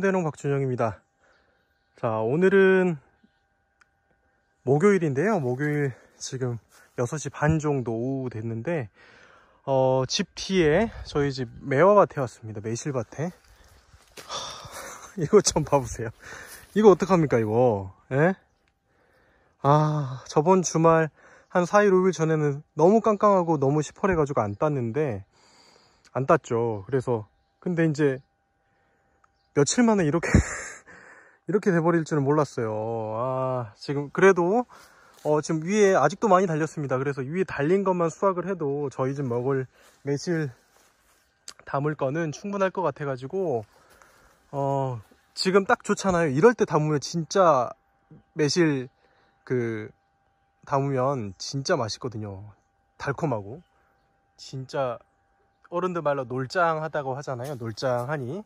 박준영입니다. 자, 오늘은 목요일인데요. 목요일 지금 6시 반 정도 오후 됐는데, 어, 집 뒤에 저희 집 매화밭에 왔습니다. 매실밭에. 하, 이거 좀 봐보세요. 이거 어떡합니까, 이거? 예? 아, 저번 주말 한 4일, 5일 전에는 너무 깜깜하고 너무 시퍼래가지고 안 땄는데, 안 땄죠. 그래서, 근데 이제, 며칠 만에 이렇게, 이렇게 돼버릴 줄은 몰랐어요. 아, 지금, 그래도, 어, 지금 위에 아직도 많이 달렸습니다. 그래서 위에 달린 것만 수확을 해도 저희 집 먹을 매실 담을 거는 충분할 것 같아 가지고, 어, 지금 딱 좋잖아요. 이럴 때 담으면 진짜 매실 그 담으면 진짜 맛있거든요. 달콤하고. 진짜 어른들 말로 놀짱하다고 하잖아요. 놀짱하니.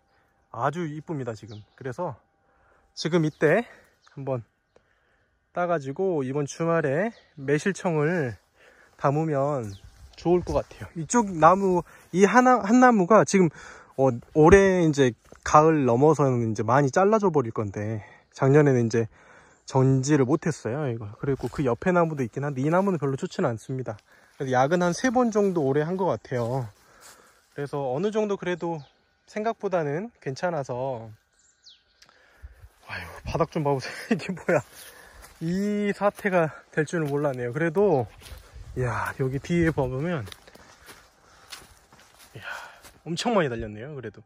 아주 이쁩니다, 지금. 그래서 지금 이때 한번 따가지고 이번 주말에 매실청을 담으면 좋을 것 같아요. 이쪽 나무, 이 하나, 한 나무가 지금 어, 올해 이제 가을 넘어서는 이제 많이 잘라져 버릴 건데 작년에는 이제 전지를 못했어요 이거 그리고 그 옆에 나무도 있긴 한데 이 나무는 별로 좋지는 않습니다 약은 한 세 번 정도 오래 한것 같아요 그래서 어느 정도 그래도 생각보다는 괜찮아서. 아유 바닥 좀 봐보세요. 이게 뭐야. 이 사태가 될 줄은 몰랐네요. 그래도 야 여기 뒤에 보면 야 엄청 많이 달렸네요 그래도.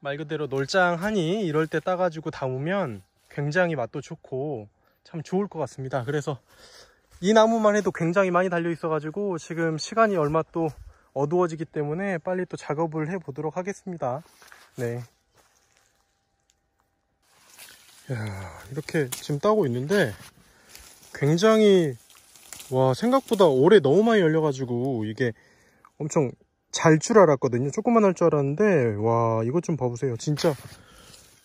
말 그대로 놀짱하니 이럴 때 따가지고 담으면 굉장히 맛도 좋고 참 좋을 것 같습니다. 그래서 이 나무만 해도 굉장히 많이 달려 있어 가지고 지금 시간이 얼마 또 어두워지기 때문에 빨리 또 작업을 해 보도록 하겠습니다. 네. 야, 이렇게 지금 따고 있는데 굉장히 와 생각보다 올해 너무 많이 열려 가지고 이게 엄청 잘 줄 알았거든요. 조금만 할 줄 알았는데 와 이것 좀 봐보세요. 진짜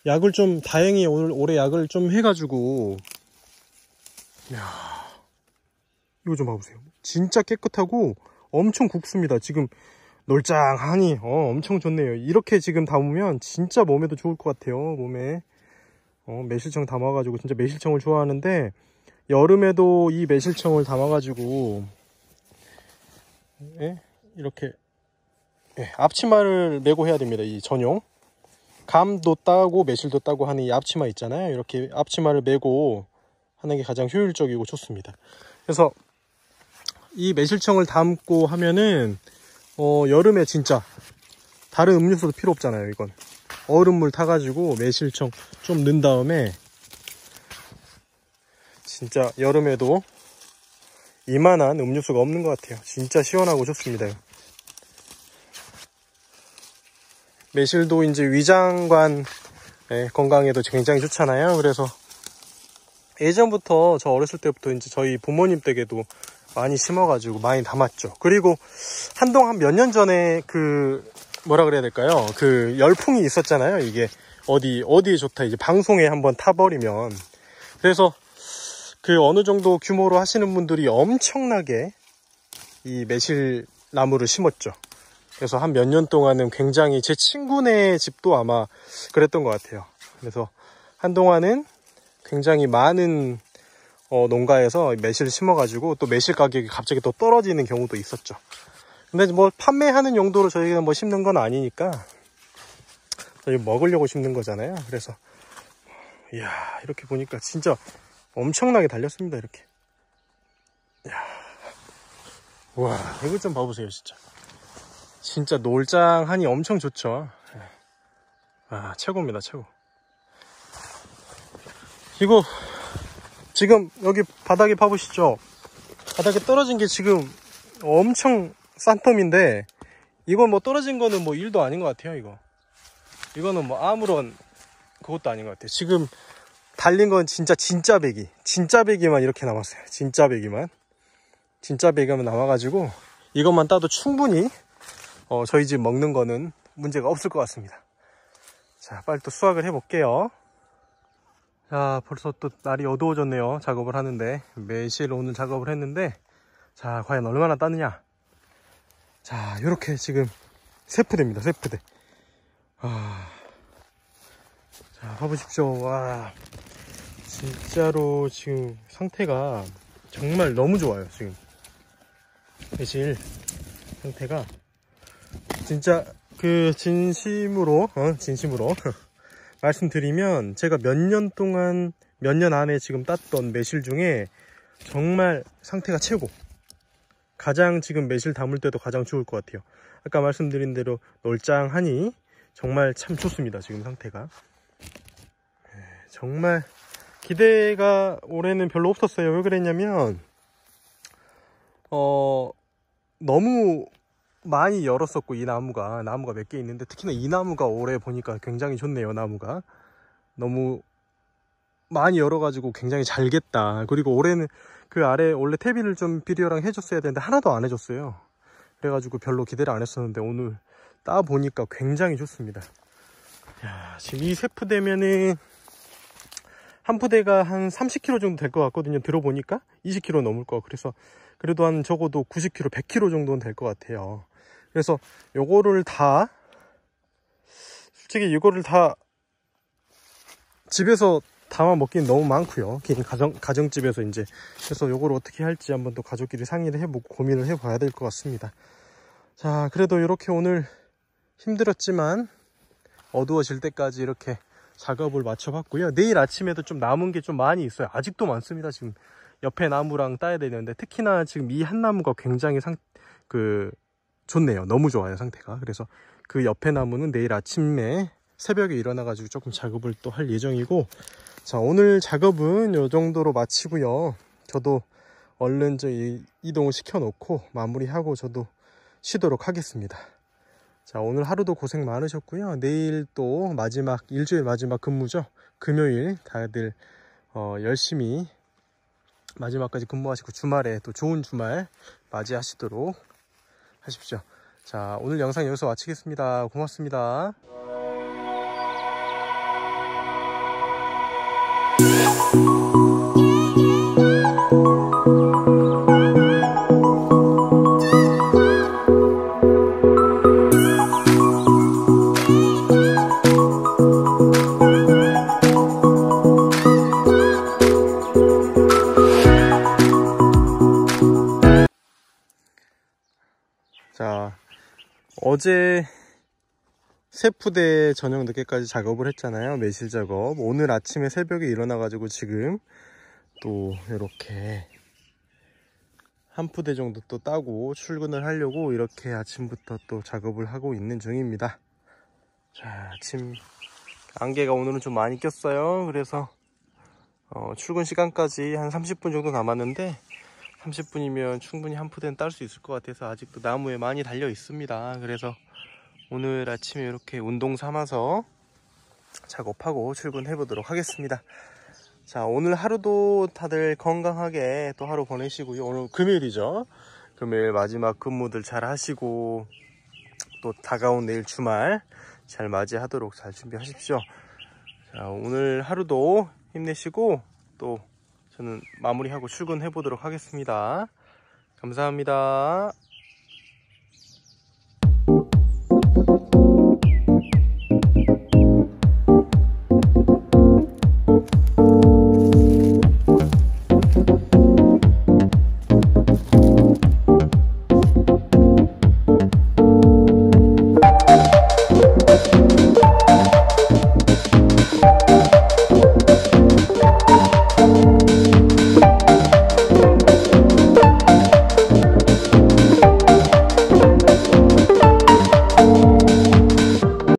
약을 좀 다행히 오늘 올해 약을 좀 해가지고 야 이거 좀 봐보세요 진짜 깨끗하고 엄청 굵습니다 지금 놀짱하니 어 엄청 좋네요 이렇게 지금 담으면 진짜 몸에도 좋을 것 같아요 몸에 어 매실청 담아가지고 진짜 매실청을 좋아하는데 여름에도 이 매실청을 담아가지고 예? 이렇게 예, 앞치마를 메고 해야 됩니다 이 전용 감도 따고 매실도 따고 하는 이 앞치마 있잖아요. 이렇게 앞치마를 메고 하는 게 가장 효율적이고 좋습니다. 그래서 이 매실청을 담고 하면은 어, 여름에 진짜 다른 음료수도 필요 없잖아요. 이건 얼음물 타가지고 매실청 좀 넣은 다음에 진짜 여름에도 이만한 음료수가 없는 것 같아요. 진짜 시원하고 좋습니다. 매실도 이제 위장관 네, 건강에도 굉장히 좋잖아요. 그래서 예전부터 저 어렸을 때부터 이제 저희 부모님 댁에도 많이 심어가지고 많이 담았죠. 그리고 한동안 몇 년 전에 그 뭐라 그래야 될까요? 그 열풍이 있었잖아요. 이게 어디 어디에 좋다 이제 방송에 한번 타버리면 그래서 그 어느 정도 규모로 하시는 분들이 엄청나게 이 매실 나무를 심었죠. 그래서 한 몇 년 동안은 굉장히 제 친구네 집도 아마 그랬던 것 같아요. 그래서 한동안은 굉장히 많은 어, 농가에서 매실 심어가지고 또 매실 가격이 갑자기 또 떨어지는 경우도 있었죠. 근데 뭐 판매하는 용도로 저희가 뭐 심는 건 아니니까 저희 먹으려고 심는 거잖아요. 그래서 이야 이렇게 보니까 진짜 엄청나게 달렸습니다. 이렇게. 이야. 와 이거 좀 봐보세요 진짜. 진짜 놀짱하니 엄청 좋죠. 예. 아, 최고입니다, 최고. 이거, 지금 여기 바닥에 파보시죠? 바닥에 떨어진 게 지금 엄청 싼 텀인데, 이건 뭐 떨어진 거는 뭐 일도 아닌 것 같아요, 이거. 이거는 뭐 아무런 그것도 아닌 것 같아요. 지금 달린 건 진짜 진짜 배기. 진짜 배기만 이렇게 남았어요. 진짜 배기만. 진짜 배기만 남아가지고, 이것만 따도 충분히 어, 저희 집 먹는 거는 문제가 없을 것 같습니다. 자, 빨리 또 수확을 해볼게요. 자, 벌써 또 날이 어두워졌네요. 작업을 하는데. 매실 오늘 작업을 했는데, 자, 과연 얼마나 따느냐. 자, 이렇게 지금 세프대입니다. 세프대. 아, 자, 자, 봐보십시오. 와, 진짜로 지금 상태가 정말 너무 좋아요. 지금 매실 상태가 진짜 그 진심으로 어, 진심으로 말씀드리면 제가 몇 년 동안 몇 년 안에 지금 땄던 매실 중에 정말 상태가 최고. 가장 지금 매실 담을 때도 가장 좋을 것 같아요. 아까 말씀드린 대로 널짱하니 정말 참 좋습니다 지금 상태가. 네, 정말 기대가 올해는 별로 없었어요. 왜 그랬냐면 어 너무 많이 열었었고 이 나무가. 나무가 몇 개 있는데 특히나 이 나무가 올해 보니까 굉장히 좋네요 나무가. 너무 많이 열어가지고 굉장히 잘겠다. 그리고 올해는 그 아래 원래 태비를 좀 비디오랑 해줬어야 되는데 하나도 안 해줬어요. 그래가지고 별로 기대를 안 했었는데 오늘 따 보니까 굉장히 좋습니다. 야, 지금 이 세 푸대면은 한 푸대가 한 30kg 정도 될 것 같거든요. 들어보니까 20kg 넘을 거. 그래서 그래도 한 적어도 90kg 100kg 정도는 될 것 같아요 그래서 요거를 다 솔직히 이거를 다 집에서 담아 먹기는 너무 많고요. 가정, 가정집에서 이제 그래서 요거를 어떻게 할지 한번 또 가족끼리 상의를 해보고 고민을 해봐야 될 것 같습니다. 자 그래도 이렇게 오늘 힘들었지만 어두워질 때까지 이렇게 작업을 마쳐봤고요. 내일 아침에도 좀 남은 게 좀 많이 있어요. 아직도 많습니다 지금. 옆에 나무랑 따야 되는데 특히나 지금 이 한 나무가 굉장히 상, 그 좋네요. 너무 좋아요 상태가. 그래서 그 옆에 나무는 내일 아침에 새벽에 일어나 가지고 조금 작업을 또 할 예정이고 자 오늘 작업은 이 정도로 마치고요. 저도 얼른 저 이동을 시켜 놓고 마무리하고 저도 쉬도록 하겠습니다. 자 오늘 하루도 고생 많으셨고요. 내일 또 마지막 일주일 마지막 근무죠? 금요일 다들 어, 열심히 마지막까지 근무하시고 주말에 또 좋은 주말 맞이하시도록 하십시오. 자 오늘 영상 여기서 마치겠습니다. 고맙습니다 어제 세푸대 저녁 늦게까지 작업을 했잖아요. 매실 작업. 오늘 아침에 새벽에 일어나 가지고 지금 또 이렇게 한 푸대 정도 또 따고 출근을 하려고 이렇게 아침부터 또 작업을 하고 있는 중입니다. 자 아침 안개가 오늘은 좀 많이 꼈어요. 그래서 어, 출근 시간까지 한 30분 정도 남았는데 30분이면 충분히 한 푸대는 딸 수 있을 것 같아서 아직도 나무에 많이 달려 있습니다. 그래서 오늘 아침에 이렇게 운동 삼아서 작업하고 출근해 보도록 하겠습니다. 자 오늘 하루도 다들 건강하게 또 하루 보내시고요. 오늘 금요일이죠. 금요일 마지막 근무들 잘 하시고 또 다가온 내일 주말 잘 맞이하도록 잘 준비하십시오. 자 오늘 하루도 힘내시고 또 저는 마무리하고 출근해 보도록 하겠습니다. 감사합니다